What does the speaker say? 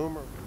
Boomer.